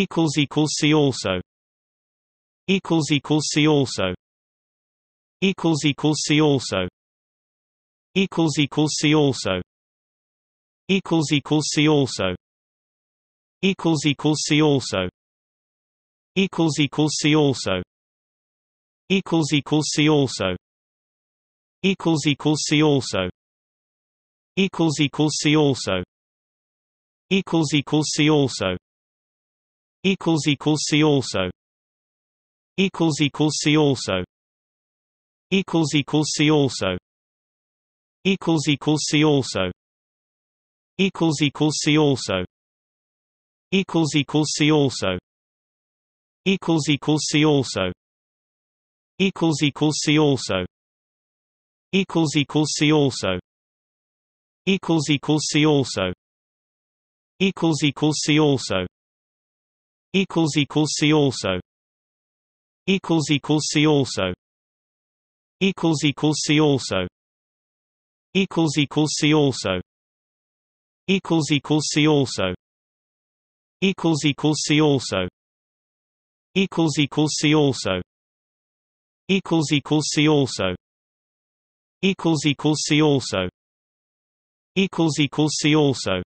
equals equals see also equals equals see also equals equals see also equals equals see also equals equals see also equals equals see also equals equals see also equals equals see also equals equals see also equals equals see also equals equals see also equals equals see also equals equals see also equals equals see also equals equals see also equals equals see also equals equals see also equals equals see also equals equals see also equals equals see also equals equals see also equals equals see also equals equals see also equals equals see also equals equals see also equals equals see also equals equals see also equals equals see also equals equals see also equals equals see also equals equals see also equals equals see also